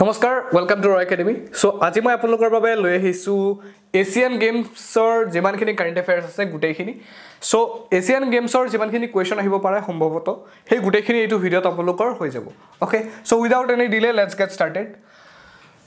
নমস্কাৰ welcome to R academy so' আজি মই আপোনালোকৰ বাবে লৈ আহিছোঁ এছিয়ান গেমছৰ যিমানখিনি কাৰেণ্ট এফেয়াৰ্ছ আছে গোটেইখিনি। চ' এছিয়ান গেমছৰ যিমানখিনি কুৱেশ্যন আহিব পাৰে সম্ভৱতঃ সেই গোটেইখিনি এইটো ভিডিঅ'ত আপোনালোকৰ হৈ যাব। Okay so' without any delay let's get started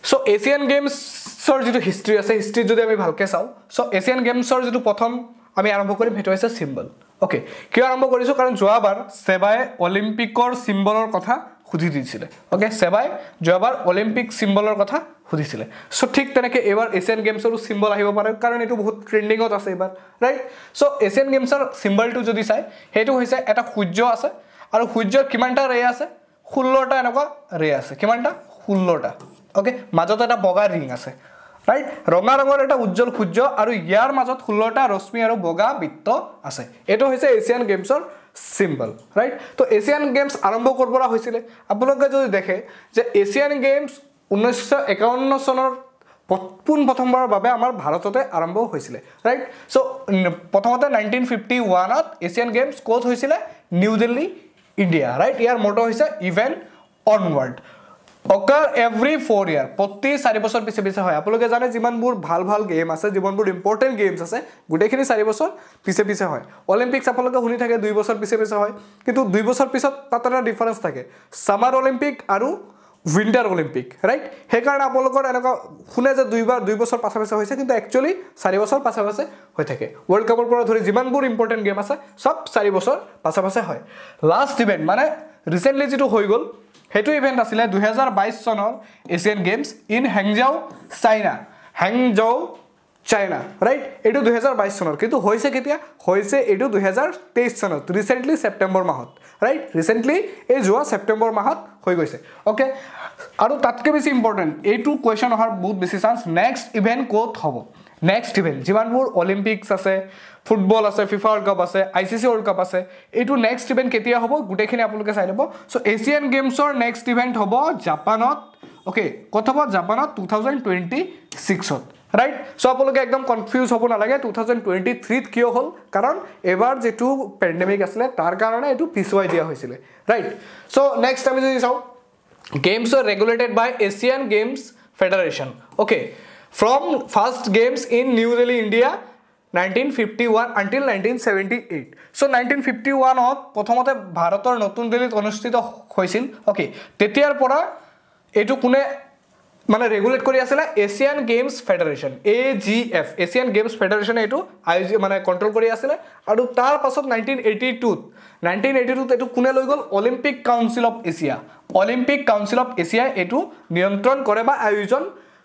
so' Asian গেমছৰ যিটো হিষ্ট্ৰী আছে হিষ্ট্ৰীত যদি আমি ভালকৈ চাওঁ চ' এছিয়ান গেমছৰ যিটো প্ৰথম আমি আৰম্ভ কৰিম সেইটো হৈছে চিম্বল অ'কে কিয় আৰম্ভ কৰিছোঁ? কাৰণ যোৱাবাৰ ছেবাই অলিম্পিকৰ চিম্বলৰ কথা সুধি দিছিলে। অ'কে ছেবাই যোৱাবাৰ অলিম্পিক চিম্বলৰ কথা সুধিছিলে। চ' ঠিক তেনেকৈ এইবাৰ এছিয়ান গেমছৰো চিম্বল আহিব পাৰে কাৰণ এইটো বহুত ট্ৰেণ্ডিঙত আছে এইবাৰ ৰাইট চ' এছিয়ান গেমছৰ চিম্বলটো যদি চাই সেইটো হৈছে এটা সূৰ্য আছে আৰু সূৰ্যৰ কিমানটা ৰে আছে? ষোল্লটা এনেকুৱা ৰে আছে। কিমানটা? ষোল্লটা। অ'কে মাজত এটা বগা ৰিং আছে ৰাইট ৰঙা ৰঙৰ এটা উজ্জ্বল সূৰ্য আৰু ইয়াৰ মাজত ষোল্লটা ৰশ্মি আৰু বগা বৃত্ত আছে। এইটো হৈছে এছিয়ান গেমছৰ চিম্বল ৰাইট তো এছিয়ান গেমছ আৰম্ভ ক'ৰ পৰা হৈছিলে? আপোনালোকে যদি দেখে যে এছিয়ান গেমছ ঊনৈছশ একাৱন্ন চনৰ পোন প্ৰথমবাৰৰ বাবে আমাৰ ভাৰততে আৰম্ভ হৈছিলে ৰাইট চ' প্ৰথমতে নাইনটিন ফিফটি ওৱানত এছিয়ান গেমছ ক'ত হৈছিলে? নিউ দিল্লী ইণ্ডিয়া ৰাইট ইয়াৰ মটো হৈছে event onward occur every four year প্ৰতি চাৰি বছৰ পিছে পিছে হয়। আপোনালোকে জানে যিমানবোৰ ভাল ভাল গেম আছে যিমানবোৰ ইম্পৰ্টেণ্ট গেমছ আছে গোটেইখিনি চাৰি বছৰ পিছে পিছে হয়। অলিম্পিক্স আপোনালোকে শুনি থাকে দুই বছৰ পিছে পিছে হয়। কিন্তু দুই বছৰ পিছত তাত এটা ডিফাৰেঞ্চ থাকে। ছামাৰ অলিম্পিক আৰু উইণ্টাৰ অলিম্পিক ৰাইট সেইকাৰণে আপোনালোকৰ এনেকুৱা শুনে যে দুইবাৰ দুই বছৰ পাছে পাছে হৈছে কিন্তু একচুৱেলি চাৰি বছৰ পাছে পাছে হৈ থাকে। ৱৰ্ল্ড কাপৰ পৰা ধৰি যিমানবোৰ ইম্পৰ্টেণ্ট গেম আছে চব চাৰি বছৰ পাছে পাছে হয়। লাষ্ট ইভেণ্ট মানে ৰিচেণ্টলি যিটো হৈ গ'ল সেইটো ইভেণ্ট আছিলে দুহেজাৰ বাইছ চনৰ Asian games in Hangzhou China Hangzhou China right এইটো দুহেজাৰ বাইছ চনৰ। কিন্তু হৈছে কেতিয়া? হৈছে এইটো দুহেজাৰ তেইছ চনত ৰিচেণ্টলি ছেপ্টেম্বৰ মাহত। ৰাইট ৰিচেণ্টলি এই যোৱা ছেপ্টেম্বৰ মাহত হৈ গৈছে। অ'কে আৰু তাতকৈ বেছি ইম্পৰ্টেণ্ট এইটো কুৱেশ্যন অহাৰ বহুত বেছি চান্স নেক্সট ইভেণ্ট ক'ত হ'ব? নেক্সট ইভেণ্ট যিমানবোৰ অলিম্পিক্স আছে ফুটবল আছে ফিফা ৱৰ্ল্ড কাপ আছে I C C world cup আছে এইটো নেক্সট ইভেণ্ট কেতিয়া হ'ব? গোটেইখিনি আপোনালোকে চাই ল'ব। চ' এছিয়ান গেমছৰ নেক্সট ইভেণ্ট হ'ব জাপানত অ'কে ক'ত হ'ব? জাপানত টু থাউজেণ্ড টুৱেণ্টি ছিক্সত ৰাইট চ' আপোনালোকে একদম কনফিউজ হ'ব নালাগে। টু থাউজেণ্ড টুৱেণ্টি থ্ৰীত কিয় হ'ল? কাৰণ এইবাৰ যিটো পেণ্ডেমিক আছিলে তাৰ কাৰণে এইটো পিছুৱাই দিয়া হৈছিলে। ৰাইট চ' নেক্সট আমি যদি চাওঁ games are regulated by Asian games federation okay from first games in new Delhi India nineteen fifty one until nineteen seventy eight so' nineteen fifty ওৱানত প্ৰথমতে ভাৰতৰ নতুন দিল্লীত অনুষ্ঠিত হৈছিল। অ'কে তেতিয়াৰ পৰা এইটো কোনে মানে ৰেগুলেট কৰি আছিলে Asian games federation A G F Asian games ফেডাৰেশ্যনে এইটো আয়োজি মানে কণ্ট্ৰল কৰি আছিলে। আৰু তাৰ পাছত নাইনটিন এইটি টুত নাইনটিন এইটি টুত এইটো কোনে লৈ গ'ল? Olympic council of Asia Olympic council of এছিয়াই এইটো নিয়ন্ত্ৰণ কৰে বা আয়োজন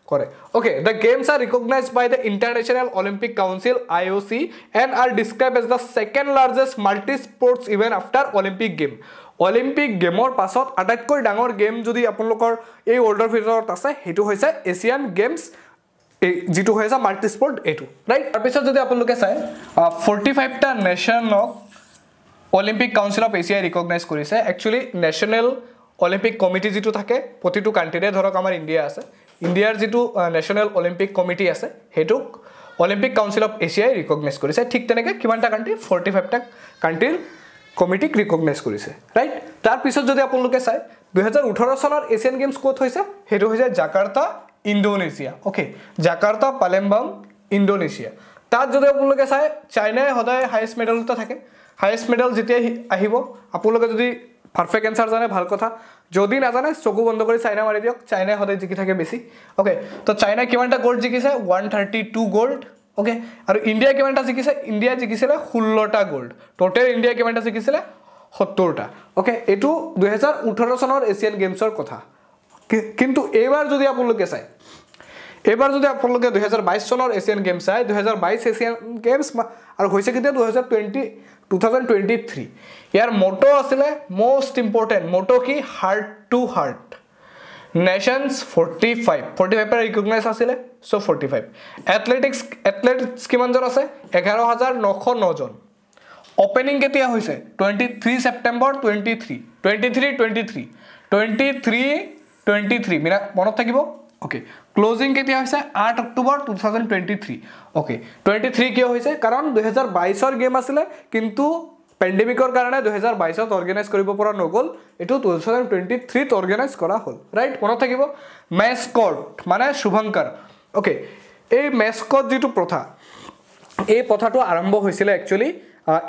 কৰে। Okay the games are recognize by the international Olympic council I O' C and are describe as the second largest multi sports event after Olympic game Olympic গেমৰ পাছত আটাইতকৈ ডাঙৰ গেম যদি আপোনালোকৰ এই ৱৰ্ল্ডৰ ভিতৰত আছে সেইটো হৈছে এছিয়ান গেমছ যিটো হৈ আছে মাল্টি স্পৰ্ট এইটো ৰাইট তাৰপিছত যদি আপোনালোকে চায় ফৰ্টি ফাইভটা নেশ্যনক অলিম্পিক কাউন্সিল অফ এছিয়াই ৰিকগনাইজ কৰিছে। একচুৱেলি নেশ্যনেল অলিম্পিক কমিটি যিটো থাকে প্ৰতিটো কাণ্ট্ৰিৰে ধৰক আমাৰ ইণ্ডিয়া আছে। ইণ্ডিয়াৰ যিটো নেশ্যনেল অলিম্পিক কমিটি আছে সেইটোক অলিম্পিক কাউন্সিল অফ এছিয়াই ৰিকগনাইজ কৰিছে। ঠিক তেনেকৈ কিমানটা কাণ্ট্ৰি ফৰ্টি ফাইভটা কাণ্ট্ৰিৰ কমিটিক ৰিকগনাইজ কৰিছে ৰাইট তাৰপিছত যদি আপোনালোকে চায় দুহেজাৰ ওঠৰ চনৰ এছিয়ান গেমছ ক'ত হৈছে? সেইটো হৈছে Jakarta Indonesia okay Jakarta Palembang Indonesia. তাত যদি আপোনালোকে চায় চাইনাই সদায় হায়েষ্ট মেডেলতে থাকে। হায়েষ্ট মেডেল যেতিয়াই আহিব আপোনালোকে যদি পাৰফেক্ট এনচাৰ জানে ভাল কথা। যদি নাজানে চকু বন্ধ কৰি চাইনা মাৰি দিয়ক। চাইনাই সদায় জিকি থাকে বেছি অ'কে তো চাইনাই কিমানটা গ'ল্ড জিকিছে? One thirty two gold okay আৰু ইণ্ডিয়া কিমানটা জিকিছে? ইণ্ডিয়া জিকিছিলে ষোল্লটা গ'ল্ড ট'টেল ইণ্ডিয়া কিমানটা জিকিছিলে? সত্তৰটা। অ'কে এইটো দুহেজাৰ ওঠৰ চনৰ এছিয়ান গেমছৰ কথা। কিন্তু এইবাৰ যদি আপোনালোকে চায় এইবাৰ যদি আপোনালোকে দুহেজাৰ বাইছ চনৰ এছিয়ান গেমছ চায় দুহেজাৰ বাইছ এছিয়ান গেমছ আৰু হৈছে কেতিয়া? দুহেজাৰ twenty two thousand twenty three. ইয়াৰ মটো আছিলে মষ্ট ইম্পৰ্টেণ্ট মটো কি? Heart to heart nations forty five forty five recognize আছিলে so forty five athletics athletics কিমানজন আছে? এঘাৰ হাজাৰ নশ নজন অপেনিং কেতিয়া হৈছে? Twenty three September twenty three twenty three twenty three twenty three twenty three Mina মনত থাকিব? অ'কে ক্লজিং কেতিয়া হৈছে? আঠ October two thousand twenty three okay twenty three কিয় হৈছে? কাৰণ দুহেজাৰ বাইছৰ গেম আছিলে কিন্তু পেণ্ডেমিকৰ কাৰণে দুহেজাৰ বাইছত অৰ্গেনাইজ কৰিব পৰা নগ'ল এইটো টু থাউজেণ্ড টুৱেণ্টি থ্ৰীত অৰ্গেনাইজ কৰা হ'ল ৰাইট মনত থাকিব? মেস্কট মানে শুভংকাৰ। অ'কে এই মেস্কট যিটো প্ৰথা এই প্ৰথাটো আৰম্ভ হৈছিলে একচুৱেলি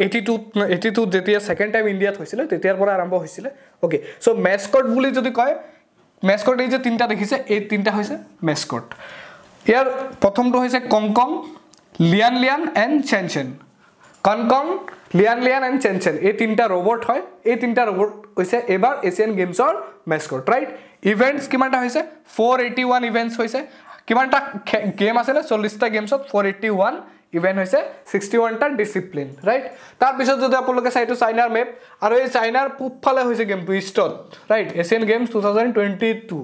এইটি টুত এইটি টুত যেতিয়া ছেকেণ্ড টাইম ইণ্ডিয়াত হৈছিলে তেতিয়াৰ পৰা আৰম্ভ হৈছিলে। অ'কে চ' মেস্কট বুলি যদি কয় মেস্কট এই যে তিনিটা দেখিছে এই তিনিটা হৈছে মেস্কট ইয়াৰ প্ৰথমটো হৈছে কংকং লিয়ান লিয়ান এণ্ড চেন চেন কনকং লিয়ান লিয়ান এণ্ড চেন এই তিনিটা ৰবট হয় এই তিনিটা ৰবট হৈছে এইবাৰ এছিয়ান গেমছৰ মেস্কট ৰাইট ইভেণ্টছ কিমানটা হৈছে? ফ'ৰ এইটি ওৱান ইভেণ্টছ হৈছে। কিমানটা গেম আছিলে? চল্লিছটা গেমছত ফ'ৰ এইটি ওৱান ইভেণ্ট হৈছে। ছিক্সটি ওৱানটা ডিচিপ্লিন ৰাইট তাৰপিছত যদি আপোনালোকে চাই এইটো চাইনাৰ মেপ আৰু এই চাইনাৰ পূবফালে হৈছে গেমটো ইষ্টত right Asian games two thousand twenty two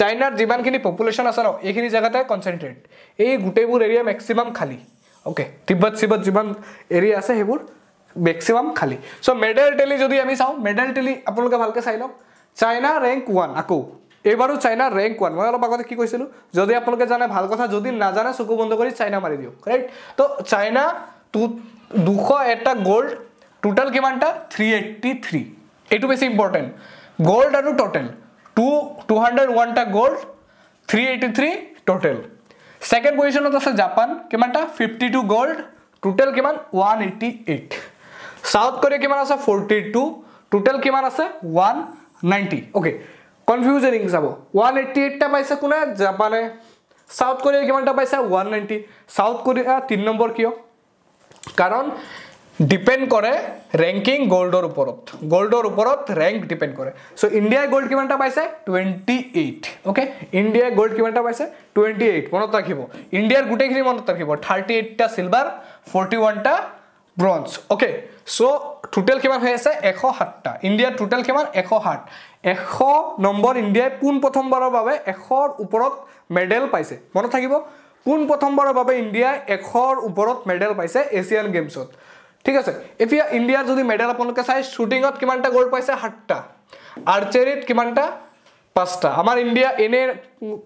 চাইনাৰ যিমানখিনি পপুলেশ্যন আছে ন এইখিনি জেগাতে কনচেনট্ৰেট এই গোটেইবোৰ এৰিয়া মেক্সিমাম খালী। অ'কে তিব্বত চিব্বত যিমান এৰিয়া আছে সেইবোৰ মেক্সিমাম খালী। চ' মেডেল টেলি যদি আমি চাওঁ মেডেল টেলি আপোনালোকে ভালকৈ চাই লওক। চাইনা ৰেংক ওৱান আকৌ। এইবাৰো চাইনা ৰেংক ওৱান মই অলপ আগতে কি কৈছিলোঁ যদি আপোনালোকে জানে ভাল কথা যদি নাজানে চকু বন্ধ কৰি চাইনা মাৰি দিয়ক ৰাইট তো চাইনা টু দুশ এটা গ'ল্ড টোটেল কিমানটা? থ্ৰী এইট্টি থ্ৰী এইটো বেছি ইম্পৰ্টেণ্ট গ'ল্ড আৰু total two two hundred ওৱানটা gold three eighty three total second পজিশ্যনত আছে জাপান কিমানটা? ফিফটি টু গ'ল্ড টোটেল কিমান? One eighty eight South Korea কিমান আছে? ফৰ্টি টু টোটেল কিমান আছে? ওৱান নাইণ্টি অ'কে কনফিউজনিং চাব ওৱান এইটি এইটটা পাইছে কোনে? জাপানে। চাউথ কোৰিয়া কিমানটা পাইছে? ওৱান নাইণ্টি চাউথ কোৰিয়া তিনি নম্বৰ কিয়? কাৰণ ডিপেণ্ড কৰে ৰেংকিং গ'ল্ডৰ ওপৰত। গ'ল্ডৰ ওপৰত ৰেংক ডিপেণ্ড কৰে। চ' ইণ্ডিয়াই গ'ল্ড কিমানটা পাইছে? টুৱেণ্টি এইট অ'কে ইণ্ডিয়াই গ'ল্ড কিমানটা পাইছে? টুৱেণ্টি এইট মনত ৰাখিব। ইণ্ডিয়াৰ গোটেইখিনি মনত ৰাখিব। থাৰ্টি এইটটা চিলভাৰ ফৰ্টি ওৱানটা ব্ৰঞ্জ। অ'কে চ' টোটেল কিমান হৈ আছে? এশ সাতটা। ইণ্ডিয়াৰ টোটেল কিমান? এশ সাত। এশ নম্বৰ ইণ্ডিয়াই পোনপ্ৰথমবাৰৰ বাবে এশৰ ওপৰত মেডেল পাইছে। মনত থাকিব? পোনপ্ৰথমবাৰৰ বাবে ইণ্ডিয়াই এশৰ ওপৰত মেডেল পাইছে এছিয়ান গেমছত ঠিক আছে এতিয়া ইণ্ডিয়াৰ যদি মেডেল আপোনালোকে চাই শ্বুটিঙত কিমানটা গ'ল্ড পাইছে? সাতটা। আৰ্চাৰীত কিমানটা? পাঁচটা। আমাৰ ইণ্ডিয়া এনে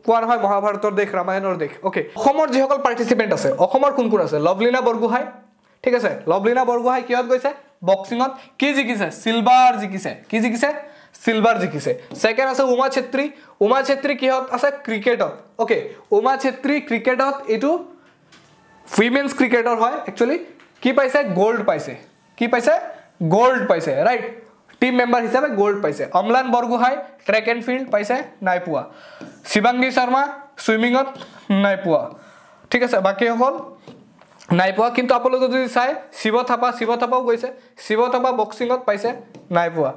কোৱা নহয় মহাভাৰতৰ দেশ ৰামায়ণৰ দেশ। অ'কে অসমৰ যিসকল পাৰ্টিচিপেণ্ট আছে অসমৰ কোন কোন আছে? লভলীনা বৰগোহাঁই ঠিক আছে লভলীনা বৰগোহাঁই কিহত গৈছে? বক্সিঙত। কি জিকিছে? চিলভাৰ জিকিছে। কি জিকিছে? চিলভাৰ জিকিছে। ছেকেণ্ড আছে উমা চেত্ৰী উমা চেত্ৰী কিহত আছে? ক্ৰিকেটত। অ'কে উমা চেত্ৰী ক্ৰিকেটত এইটো উইমেন্স ক্ৰিকেটৰ হয় একচুৱেলি কি পাইছে? গ'ল্ড পাইছে। কি পাইছে? গ'ল্ড পাইছে ৰাইট টিম মেম্বাৰ হিচাপে গ'ল্ড পাইছে। Amlan Borgohain track and field পাইছে নাই পোৱা। শিৱাংগী শৰ্মা চুইমিঙত নাই পোৱা। ঠিক আছে বাকীসকল নাই পোৱা কিন্তু আপোনালোকে যদি চাই শিৱ থাপা শিৱ থাপাও গৈছে। শিৱ থাপা বক্সিঙত পাইছে নাই পোৱা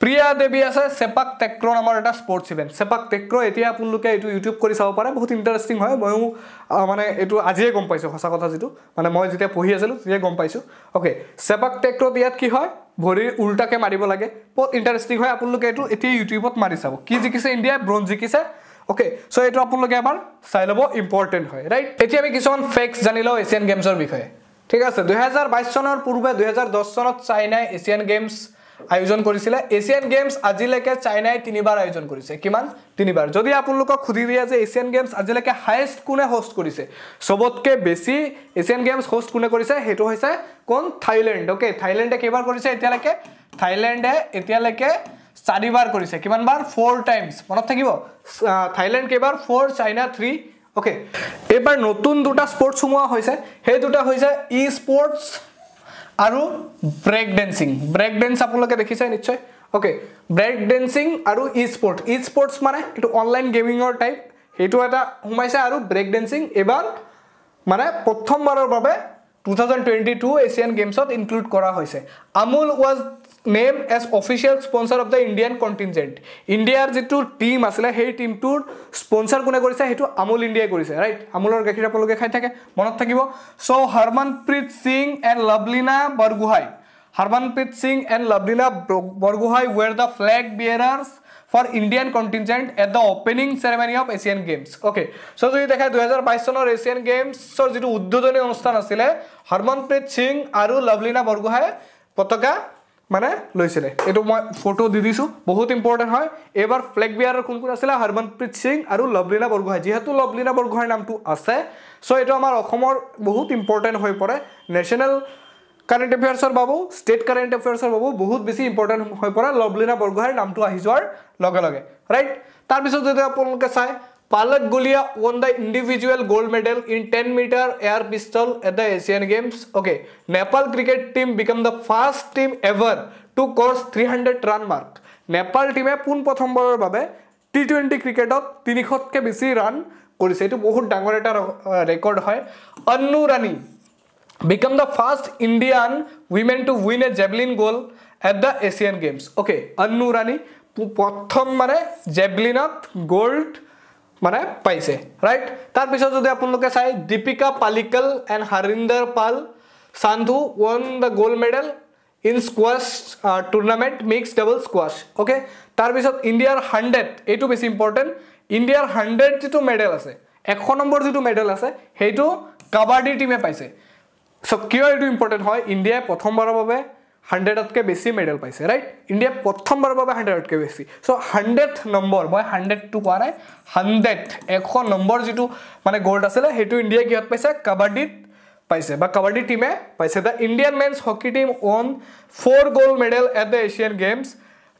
প্ৰিয়া দেৱী আছে চেপাক টেক্ৰ নামৰ এটা স্পৰ্টছ ইভেণ্ট চেপাক টেক্ৰ এতিয়া আপোনালোকে এইটো ইউটিউব কৰি চাব পাৰে। বহুত ইণ্টাৰেষ্টিং হয়। ময়ো মানে এইটো আজিয়ে গম পাইছোঁ সঁচা কথা যিটো। মানে মই যেতিয়া পঢ়ি আছিলোঁ তেতিয়াই গম পাইছোঁ। অ'কে চেপাক টেক্ৰত ইয়াত কি হয়? ভৰিৰ উল্টাকৈ মাৰিব লাগে। বহুত ইণ্টাৰেষ্টিং হয়। আপোনালোকে এইটো এতিয়া ইউটিউবত মাৰি চাব। কি জিকিছে ইণ্ডিয়াই ব্ৰঞ্জ জিকিছে। অ'কে চ' এইটো আপোনালোকে এবাৰ চাই ল'ব ইম্পৰ্টেণ্ট হয় ৰাইট এতিয়া আমি কিছুমান ফেক্টছ জানি লওঁ এছিয়ান গেমছৰ বিষয়ে। ঠিক আছে দুহেজাৰ বাইছ চনৰ পূৰ্বে দুহেজাৰ দহ চনত চাইনাই এছিয়ান গেমছ আয়োজন কৰিছিলে। এছিয়ান গেমছ আজিলৈকে চাইনাই তিনিবাৰ আয়োজন কৰিছে। কিমান? তিনিবাৰ। যদি আপোনালোকক সুধি দিয়ে যে এছিয়ান গেমছ আজিলৈকে হায়েষ্ট কোনে হোষ্ট কৰিছে চবতকৈ বেছি এছিয়ান গেমছ হোষ্ট কোনে কৰিছে সেইটো হৈছে কোন? থাইলেণ্ড। অ'কে থাইলেণ্ডে কেইবাৰ কৰিছে এতিয়ালৈকে? থাইলেণ্ডে এতিয়ালৈকে চাৰিবাৰ কৰিছে। কিমানবাৰ? ফ'ৰ টাইমছ মনত থাকিব? থাইলেণ্ড কেইবাৰ? ফ'ৰ চাইনা থ্ৰী অ'কে এইবাৰ নতুন দুটা স্পৰ্টছ সোমোৱা হৈছে। সেই দুটা হৈছে ই স্পৰ্টছ আৰু ব্ৰেক ডেন্সিং ব্ৰেক ডেন্স আপোনালোকে দেখিছে নিশ্চয়। অ'কে ব্ৰেক ডেন্সিং আৰু ই স্পৰ্টছ ই স্পৰ্টছ মানে এইটো অনলাইন গেমিঙৰ টাইপ সেইটো এটা সোমাইছে আৰু ব্ৰেক ডেন্সিং এইবাৰ মানে প্ৰথমবাৰৰ বাবে two thousand twenty two Asian গেমছত ইনক্লুড কৰা হৈছে। Amul was name as official sponsor of the Indian contingent ইণ্ডিয়াৰ যিটো টীম আছিলে সেই টীমটোৰ স্পনচাৰ কোনে কৰিছে? সেইটো আমুল ইণ্ডিয়াই কৰিছে ৰাইট আমুলৰ গাখীৰ আপোনালোকে খাই থাকে মনত থাকিব। So' Harmanpreet Singh and Lovlina Borgohain Harmanpreet Singh and Lovlina Borgohain were the flag bearers for Indian contingent at the opening ceremony of Asian games okay so' যদি দেখা দুহেজাৰ বাইছ চনৰ এছিয়ান গেমছৰ যিটো উদ্বোধনী অনুষ্ঠান আছিলে হৰমনপ্ৰীত সিং আৰু লভলীনা বৰগোহাঁই পতাকা মানে লৈছিলে। এইটো মই ফটো দি দিছোঁ বহুত ইম্পৰ্টেণ্ট হয়। এইবাৰ ফ্লেগ বিয়াৰৰ কোন কোন আছিলে? হৰমনপ্ৰীত সিং আৰু লভলীনা বৰগোহাঁই যিহেতু লভলীনা বৰগোহাঁইৰ নামটো আছে চ' এইটো আমাৰ অসমৰ বহুত ইম্পৰ্টেণ্ট হৈ পৰে। নেশ্যনেল কাৰেণ্ট এফেয়াৰ্ছৰ বাবু ষ্টেট কাৰেণ্ট এফেয়াৰ্ছৰ বাবু বহুত বেছি ইম্পৰ্টেণ্ট হৈ পৰে। লভলীনা বৰগোহাঁইৰ নামটো আহি যোৱাৰ লগে লগে ৰাইট তাৰপিছত যদি আপোনালোকে চায় Palak Gulia won the individual gold medal in ten metre air pistol at the Asian games okay Nepal cricket team become the first team ever to cross three hundred run mark Nepal টীমে পোনপ্ৰথমবাৰৰ বাবে T twenty ক্ৰিকেটত তিনিশতকৈ বেছি run কৰিছে। এইটো বহুত ডাঙৰ এটা ৰেকৰ্ড হয়। Annu Rani become the first Indian women to win a javelin gold at the Asian games okay Annu Rani প্ৰথম মানে জেভলিনত গ'ল্ড মানে পাইছে ৰাইট তাৰপিছত যদি আপোনালোকে চাই Deepika Pallikal and Harinder Pal Sandhu won the gold medal in squash tournament mix double squash okay তাৰপিছত ইণ্ডিয়াৰ হাণ্ড্ৰেড এইটো বেছি ইম্পৰ্টেণ্ট ইণ্ডিয়াৰ হাণ্ড্ৰেড যিটো মেডেল আছে এশ নম্বৰ যিটো মেডেল আছে সেইটো কাবাডী টীমে পাইছে। চ' কিয় এইটো ইম্পৰ্টেণ্ট হয়? ইণ্ডিয়াই প্ৰথমবাৰৰ বাবে হাণ্ড্ৰেডতকৈ বেছি মেডেল পাইছে ৰাইট ইণ্ডিয়াই প্ৰথমবাৰৰ বাবে হাণ্ড্ৰেডতকৈ বেছি। চ' হাণ্ড্ৰেড নম্বৰ মই হাণ্ড্ৰেডটো কোৱা নাই হাণ্ড্ৰেড এশ নম্বৰ যিটো মানে গ'ল্ড আছিলে সেইটো ইণ্ডিয়াই কিহত পাইছে? কাবাডীত পাইছে। বা কাবাডী টীমে পাইছে। The Indian men's hockey team won four gold medal at the Asian games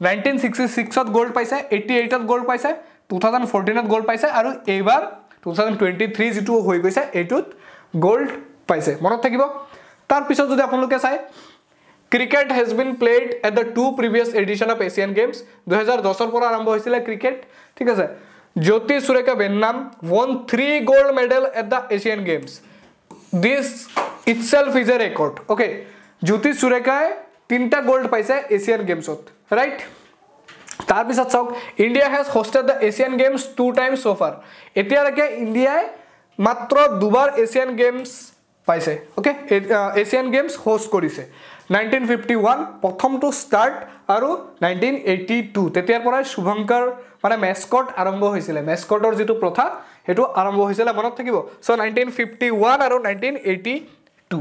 nineteen sixty ছিক্সত গ'ল্ড পাইছে এইটি এইটত গ'ল্ড পাইছে টু থাউজেণ্ড ফৰ্টিনত গ'ল্ড পাইছে আৰু এইবাৰ টু থাউজেণ্ড টুৱেণ্টি থ্ৰী যিটো হৈ গৈছে এইটোত গ'ল্ড পাইছে। মনত থাকিব? তাৰপিছত যদি আপোনালোকে চায় cricket has been played at the two previous edition of Asian games দুহেজাৰ দহৰ পৰা আৰম্ভ হৈছিলে ক্ৰিকেট ঠিক আছে। Jyothi Surekha Vennam won three gold medal at the Asian games this itself is a record okay Jyothi সুৰেখাই তিনিটা gold পাইছে Asian গেমছত ৰাইট তাৰপিছত চাওক India has hosted the Asian games two times offer এতিয়ালৈকে ইণ্ডিয়াই মাত্ৰ দুবাৰ এছিয়ান গেমছ পাইছে। অ'কে এছিয়ান গেমছ হোষ্ট কৰিছে। নাইনটিন ফিফটি ওৱান প্ৰথমটো ষ্টাৰ্ট আৰু নাইনটিন এইটি টু তেতিয়াৰ পৰাই শুভংকৰ মানে মেস্কট আৰম্ভ হৈছিলে। মেস্কটৰ যিটো প্ৰথা সেইটো আৰম্ভ হৈছিলে মনত থাকিব। চ' নাইনটিন ফিফটি ওৱান আৰু নাইনটিন এইটি টু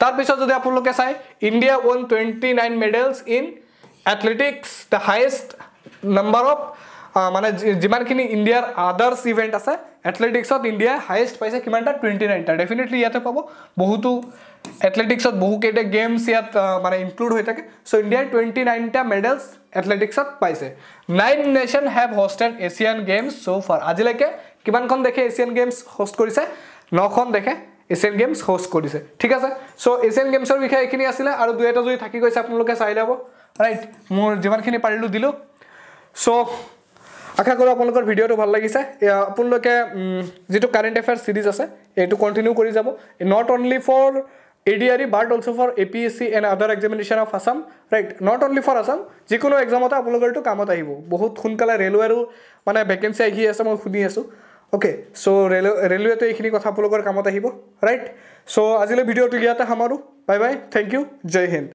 তাৰপিছত যদি আপোনালোকে চায় India one twenty nine medals in athletics the highest number of মানে যিমানখিনি ইণ্ডিয়াৰ আদাৰ্ছ ইভেণ্ট আছে এথলেটিক্সত ইণ্ডিয়াই হায়েষ্ট পাইছে কিমানটা? টুৱেণ্টি নাইনটা ডেফিনেটলি ইয়াতে পাব। বহুতো এথলেটিক্সত বহুকেইটা গেমছ ইয়াত মানে ইনক্লুড হৈ থাকে। চ' ইণ্ডিয়াই টুৱেণ্টি নাইনটা মেডেলছ এথলেটিক্সত পাইছে। Nine nation have hosted Asian games so' far আজিলৈকে কিমানখন দেশে এছিয়ান গেমছ হোষ্ট কৰিছে? নখন দেশে এছিয়ান গেমছ হোষ্ট কৰিছে। ঠিক আছে? চ' এছিয়ান গেমছৰ বিষয়ে এইখিনি আছিলে আৰু দুই এটা যদি থাকি গৈছে আপোনালোকে চাই ল'ব। ৰাইট মোৰ যিমানখিনি পাৰিলোঁ দিলোঁ। চ' আশা কৰোঁ আপোনালোকৰ ভিডিঅ'টো ভাল লাগিছে। আপোনালোকে যিটো কাৰেণ্ট এফেয়াৰ্ছ ছিৰিজ আছে এইটো কণ্টিনিউ কৰি যাব। Not only for A D R E but also' for A P S C and other examination of Assam right not only for Assam যিকোনো এক্সামতে আপোনালোকৰ এইটো কামত আহিব। বহুত সোনকালে ৰেলৱেৰো মানে ভেকেঞ্চি আহি আছে মই সুধি আছোঁ। অ'কে চ' ৰেলৱে ৰেলৱেটো এইখিনি কথা আপোনালোকৰ কামত আহিব ৰাইট চ' আজিলৈ ভিডিঅ'টো ইয়াতে সামৰোঁ। Bye bye thank you Jay Hind.